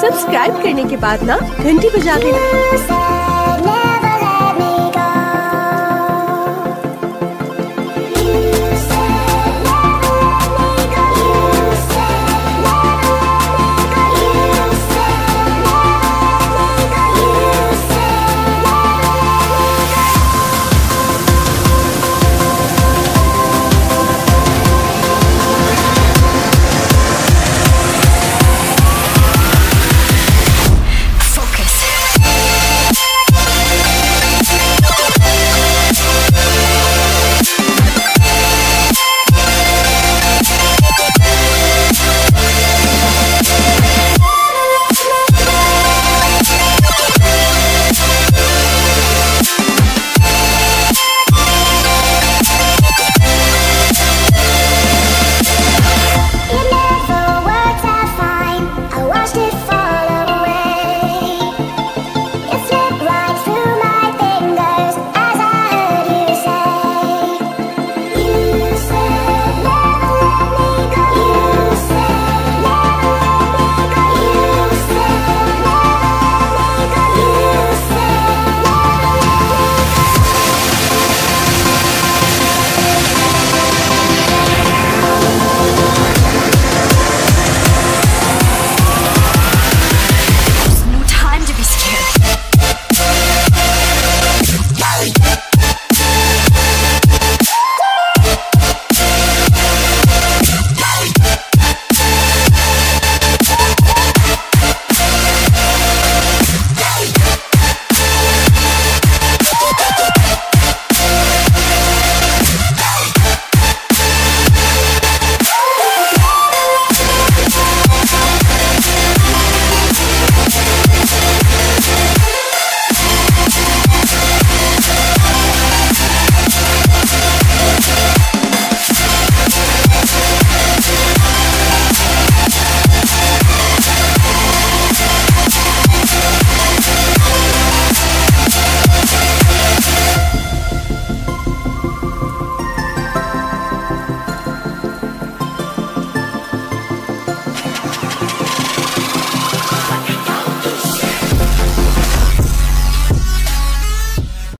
subscribe करने के बाद ना घंटी बजा देना